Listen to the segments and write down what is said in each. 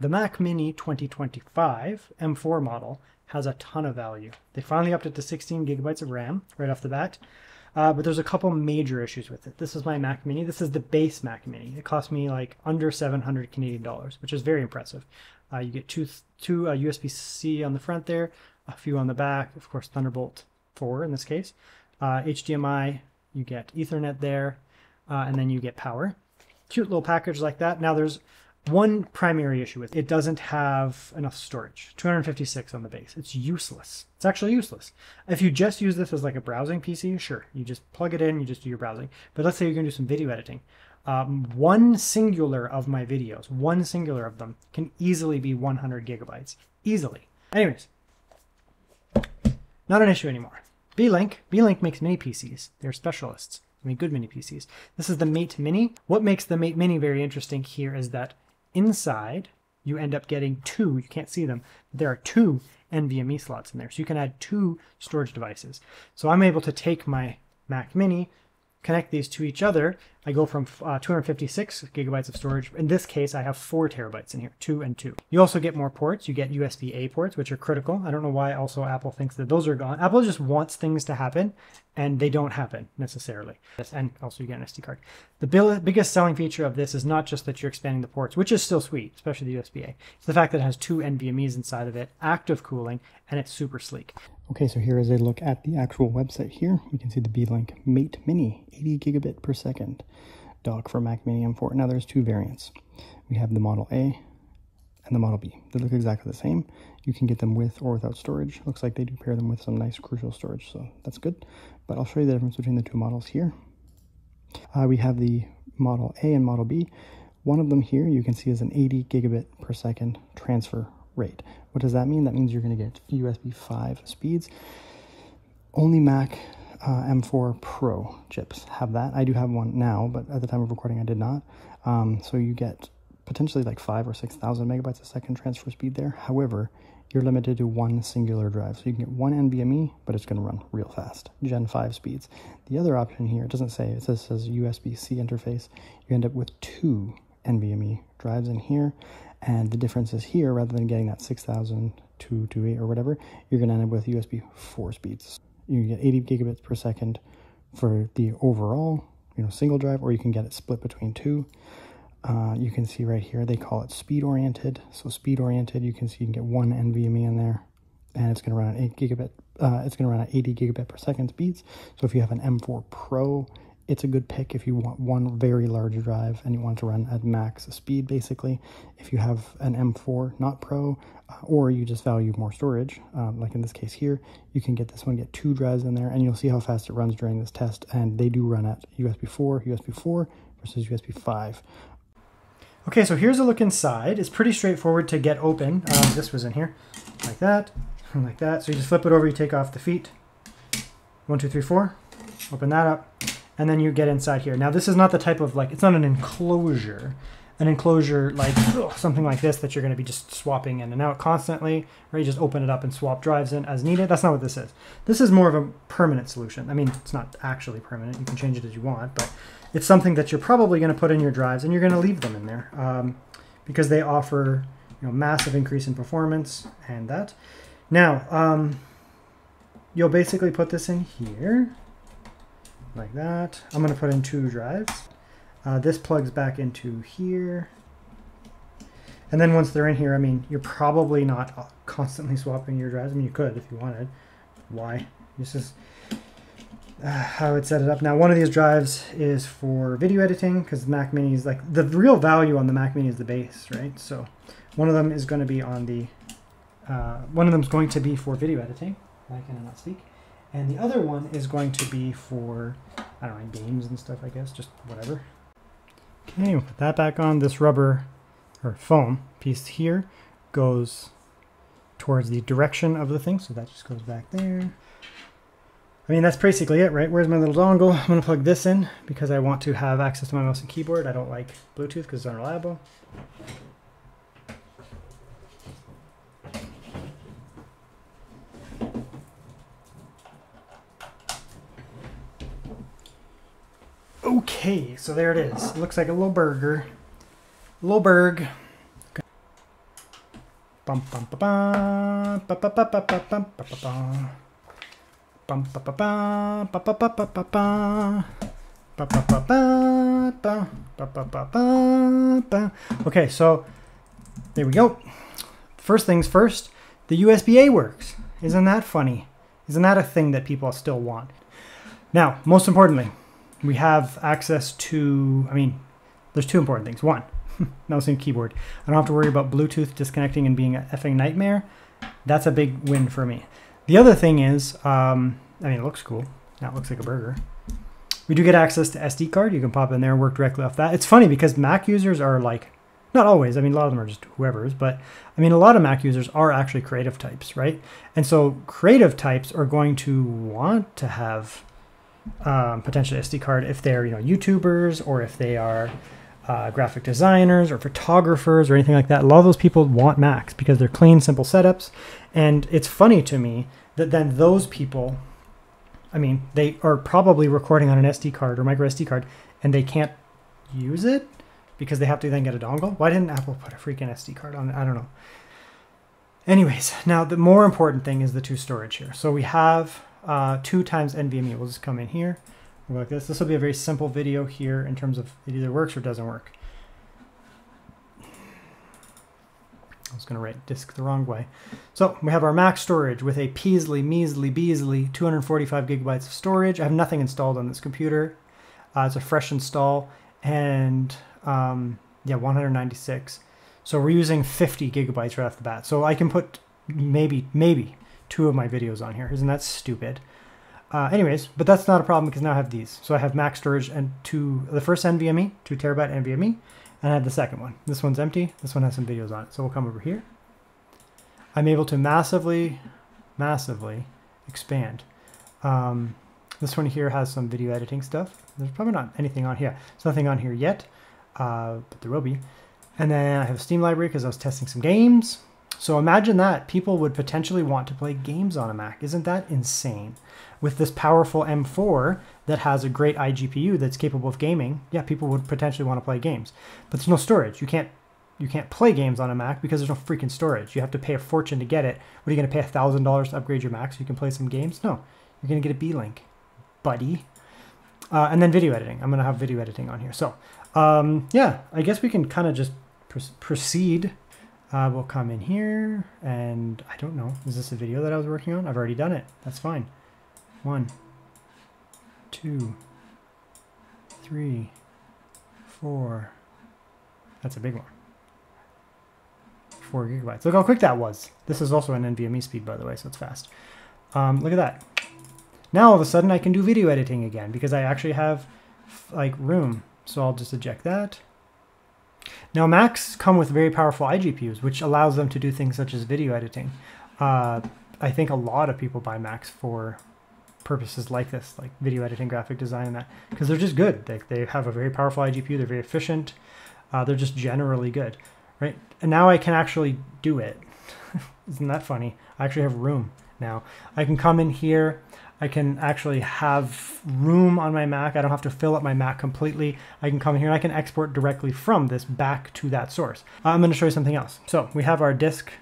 The Mac Mini 2025 M4 model has a ton of value. They finally upped it to 16 gigabytes of RAM right off the bat. Uh, but there's a couple major issues with it. This is my Mac Mini. This is the base Mac Mini. It cost me like under 700 Canadian dollars, which is very impressive. Uh, you get two two uh, USB-C on the front there, a few on the back. Of course, Thunderbolt 4 in this case. HDMI. Uh, you get Ethernet there, uh, and then you get power. Cute little package like that. Now there's one primary issue with it, it doesn't have enough storage. 256 on the base. It's useless. It's actually useless. If you just use this as like a browsing pc sure you just plug it in you just do your browsing. But let's say you're going to do some video editing. Um, one singular of my videos one singular of them can easily be 100 gigabytes. Easily. Anyways. Not an issue anymore. Beelink. Beelink makes mini pcs they're specialists. I mean, good mini PCs. This is the Mate Mini. What makes the Mate Mini very interesting here is that inside, you end up getting two, you can't see them, there are two NVMe slots in there. So you can add two storage devices. So I'm able to take my Mac Mini, connect these to each other, I go from uh, 256 gigabytes of storage. In this case, I have four terabytes in here, two and two. You also get more ports. You get USB-A ports, which are critical. I don't know why also Apple thinks that those are gone. Apple just wants things to happen, and they don't happen necessarily. And also you get an SD card. The biggest selling feature of this is not just that you're expanding the ports, which is still sweet, especially the USB-A. It's the fact that it has two NVMe's inside of it, active cooling, and it's super sleek. Okay, so here is a look at the actual website here. We can see the Beelink Mate Mini, 80 gigabit per second dock for Mac Mini M4. Now there's two variants. We have the Model A and the Model B. They look exactly the same. You can get them with or without storage. Looks like they do pair them with some nice crucial storage, so that's good. But I'll show you the difference between the two models here. Uh, we have the Model A and Model B. One of them here you can see is an 80 gigabit per second transfer rate. What does that mean? That means you're going to get USB 5 speeds. Only Mac uh, M4 Pro chips have that. I do have one now, but at the time of recording, I did not. Um, so you get potentially like five or 6,000 megabytes a second transfer speed there. However, you're limited to one singular drive. So you can get one NVMe, but it's going to run real fast, Gen 5 speeds. The other option here, it doesn't say, it says, says USB-C interface. You end up with two NVMe drives in here. And the difference is here, rather than getting that 6,228 or whatever, you're going to end up with USB 4 speeds. You get 80 gigabits per second for the overall, you know, single drive, or you can get it split between two. Uh, you can see right here, they call it speed oriented. So speed oriented, you can see you can get one NVMe in there and it's going to run at 8 gigabit, uh, it's going to run at 80 gigabit per second speeds. So if you have an M4 Pro, it's a good pick if you want one very large drive and you want to run at max speed basically. If you have an M4 not Pro uh, or you just value more storage, um, like in this case here, you can get this one, get two drives in there and you'll see how fast it runs during this test and they do run at USB 4, USB 4 versus USB 5. Okay, so here's a look inside. It's pretty straightforward to get open. Um, this was in here, like that, like that. So you just flip it over, you take off the feet. One, two, three, four. Open that up and then you get inside here. Now this is not the type of like, it's not an enclosure, an enclosure like ugh, something like this that you're going to be just swapping in and out constantly, or you just open it up and swap drives in as needed. That's not what this is. This is more of a permanent solution. I mean, it's not actually permanent. You can change it as you want, but it's something that you're probably going to put in your drives and you're going to leave them in there um, because they offer you know massive increase in performance and that. Now, um, you'll basically put this in here like that. I'm going to put in two drives. Uh, this plugs back into here. And then once they're in here, I mean, you're probably not constantly swapping your drives. I mean, you could if you wanted. Why? This is uh, how I would set it up. Now, one of these drives is for video editing because the Mac Mini is like, the real value on the Mac Mini is the base, right? So one of them is going to be on the, uh, one of them is going to be for video editing. Why can I cannot speak. And the other one is going to be for, I don't know, games and stuff, I guess, just whatever. Okay, we'll put that back on. This rubber, or foam piece here goes towards the direction of the thing, so that just goes back there. I mean, that's basically it, right? Where's my little dongle? I'm to plug this in because I want to have access to my mouse and keyboard. I don't like Bluetooth because it's unreliable. Okay, so there it is. Looks like a little burger. Little burg. Bum bum ba ba ba ba ba ba ba ba ba ba. Bum ba ba ba ba ba ba ba ba ba. Ba ba ba ba ba ba ba ba ba ba. Okay, so there we go. First things first, the USB-A works. Isn't that funny? Isn't that a thing that people still want? Now, most importantly, we have access to, I mean, there's two important things. One, mouse and keyboard. I don't have to worry about Bluetooth disconnecting and being a effing nightmare. That's a big win for me. The other thing is, um, I mean, it looks cool. That looks like a burger. We do get access to SD card. You can pop in there and work directly off that. It's funny because Mac users are like, not always. I mean, a lot of them are just whoever's, but I mean, a lot of Mac users are actually creative types, right? And so creative types are going to want to have um, potentially SD card if they're you know YouTubers or if they are uh, graphic designers or photographers or anything like that. A lot of those people want Macs because they're clean, simple setups. And it's funny to me that then those people, I mean, they are probably recording on an SD card or micro SD card and they can't use it because they have to then get a dongle. Why didn't Apple put a freaking SD card on it? I don't know. Anyways, now the more important thing is the two storage here. So we have uh, two times NVMe. We'll just come in here like this. This will be a very simple video here in terms of it either works or doesn't work. I was going to write disk the wrong way. So we have our Mac storage with a Peaslee, measly, Beasley 245 gigabytes of storage. I have nothing installed on this computer. Uh, it's a fresh install and um, yeah, 196. So we're using 50 gigabytes right off the bat. So I can put maybe, maybe two of my videos on here. Isn't that stupid? Uh, anyways, but that's not a problem because now I have these. So I have max storage and two, the first NVMe, two terabyte NVMe, and I have the second one. This one's empty. This one has some videos on it. So we'll come over here. I'm able to massively, massively expand. Um, this one here has some video editing stuff. There's probably not anything on here. There's nothing on here yet, uh, but there will be. And then I have a Steam library because I was testing some games. So imagine that people would potentially want to play games on a Mac. Isn't that insane? with this powerful M4 that has a great iGPU that's capable of gaming, yeah, people would potentially want to play games. But there's no storage. You can't you can't play games on a Mac because there's no freaking storage. You have to pay a fortune to get it. What are you going to pay thousand dollars to upgrade your Mac so you can play some games? No, you're going to get a Beelink, buddy. Uh, and then video editing. I'm going to have video editing on here. So um, yeah, I guess we can kind of just pr proceed. Uh, we'll come in here and I don't know. Is this a video that I was working on? I've already done it. That's fine. One, two, three, four. That's a big one. Four gigabytes. Look how quick that was. This is also an NVMe speed, by the way, so it's fast. Um, look at that. Now all of a sudden I can do video editing again because I actually have like room. So I'll just eject that. Now Macs come with very powerful iGPUs, which allows them to do things such as video editing. Uh, I think a lot of people buy Macs for purposes like this, like video editing, graphic design, and that, because they're just good. They, they have a very powerful iGPU. They're very efficient. Uh, they're just generally good, right? And now I can actually do it. Isn't that funny? I actually have room now. I can come in here. I can actually have room on my Mac. I don't have to fill up my Mac completely. I can come here and I can export directly from this back to that source. I'm going to show you something else. So we have our disk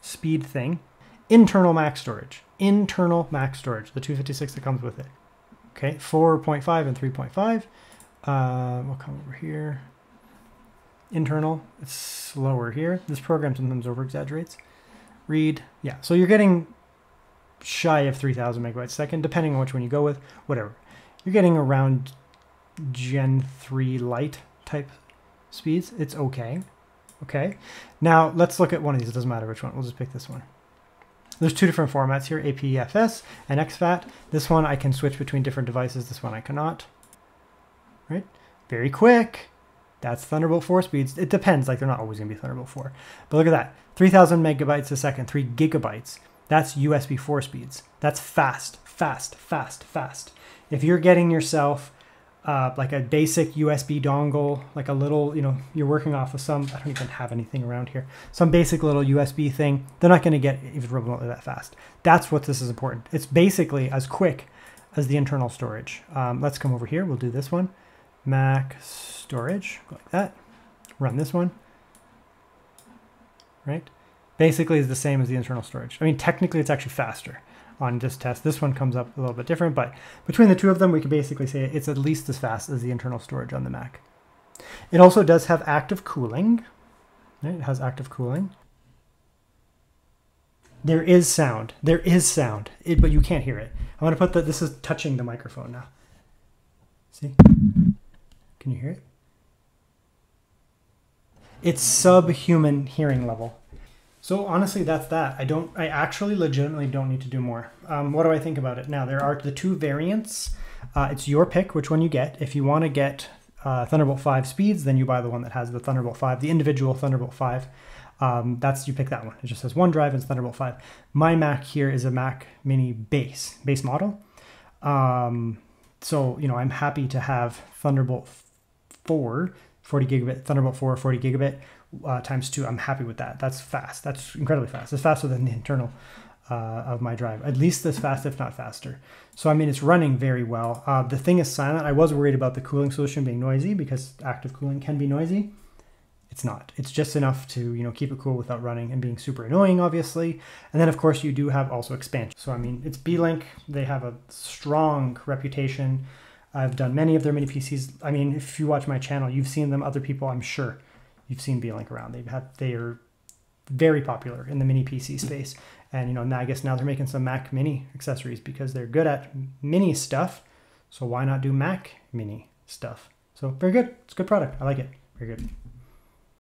speed thing, internal Mac storage internal Mac storage, the 256 that comes with it. Okay, 4.5 and 3.5. Uh, we'll come over here. Internal, it's slower here. This program sometimes over exaggerates. Read, yeah. So you're getting shy of 3000 megabytes a second, depending on which one you go with, whatever. You're getting around Gen 3 Lite type speeds. It's okay. Okay. Now let's look at one of these. It doesn't matter which one. We'll just pick this one. There's two different formats here, APFS and exFAT. This one I can switch between different devices. This one I cannot. Right? Very quick. That's Thunderbolt 4 speeds. It depends, like they're not always going to be Thunderbolt 4. But look at that. 3,000 megabytes a second, 3 gigabytes. That's USB 4 speeds. That's fast, fast, fast, fast. If you're getting yourself uh, like a basic USB dongle, like a little, you know, you're working off of some, I don't even have anything around here, some basic little USB thing, they're not going to get even remotely that fast. That's what this is important. It's basically as quick as the internal storage. Um, let's come over here. We'll do this one. Mac storage, like that. Run this one, right? Basically is the same as the internal storage. I mean, technically it's actually faster on this test. This one comes up a little bit different, but between the two of them, we can basically say it's at least as fast as the internal storage on the Mac. It also does have active cooling. It has active cooling. There is sound. There is sound, it, but you can't hear it. I'm to put that, this is touching the microphone now. See? Can you hear it? It's subhuman hearing level. So honestly, that's that. I don't. I actually legitimately don't need to do more. Um, what do I think about it now? There are the two variants. Uh, it's your pick which one you get. If you want to get uh, Thunderbolt 5 speeds, then you buy the one that has the Thunderbolt 5, the individual Thunderbolt 5. Um, that's you pick that one. It just has one drive and it's Thunderbolt 5. My Mac here is a Mac Mini base base model. Um, so you know I'm happy to have Thunderbolt 4, 40 gigabit, Thunderbolt 4, 40 gigabit uh, times two. I'm happy with that. That's fast. That's incredibly fast. It's faster than the internal uh, of my drive, at least as fast, if not faster. So, I mean, it's running very well. Uh, the thing is silent. I was worried about the cooling solution being noisy because active cooling can be noisy. It's not. It's just enough to, you know, keep it cool without running and being super annoying, obviously. And then, of course, you do have also expansion. So, I mean, it's Beelink. They have a strong reputation. I've done many of their mini PCs. I mean, if you watch my channel, you've seen them. Other people, I'm sure, you've seen Beelink around. They've had they are very popular in the mini PC mm. space. And you know, I guess now they're making some Mac Mini accessories because they're good at mini stuff. So why not do Mac Mini stuff? So very good. It's a good product. I like it. Very good.